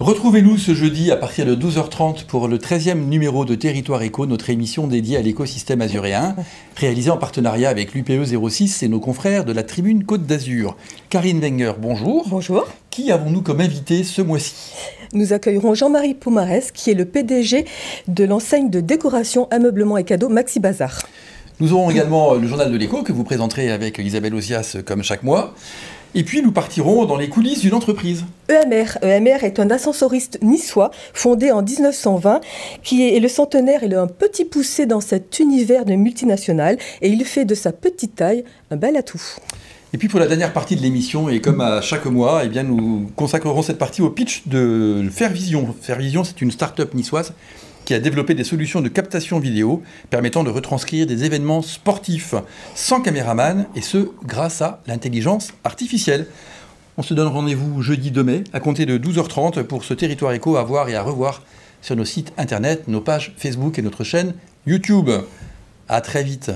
Retrouvez-nous ce jeudi à partir de 12h30 pour le 13e numéro de Territoire Éco, notre émission dédiée à l'écosystème azuréen, réalisée en partenariat avec l'UPE 06 et nos confrères de la Tribune Côte d'Azur. Karine Wenger, bonjour. Bonjour. Qui avons-nous comme invité ce mois-ci? Nous accueillerons Jean-Marie Poumarès, qui est le PDG de l'enseigne de décoration, ameublement et cadeaux Maxi Bazar. Nous aurons également le journal de l'écho que vous présenterez avec Isabelle Osias comme chaque mois. Et puis nous partirons dans les coulisses d'une entreprise. EMR. EMR est un ascensoriste niçois fondé en 1920 qui est le centenaire et le un petit poussé dans cet univers de multinationales et il fait de sa petite taille un bel atout. Et puis pour la dernière partie de l'émission, et comme à chaque mois, eh bien nous consacrerons cette partie au pitch de Fairvision. Fairvision, c'est une start-up niçoise qui a développé des solutions de captation vidéo permettant de retranscrire des événements sportifs sans caméraman, et ce, grâce à l'intelligence artificielle. On se donne rendez-vous jeudi 2 mai à compter de 12h30 pour ce territoire éco à voir et à revoir sur nos sites internet, nos pages Facebook et notre chaîne YouTube. À très vite.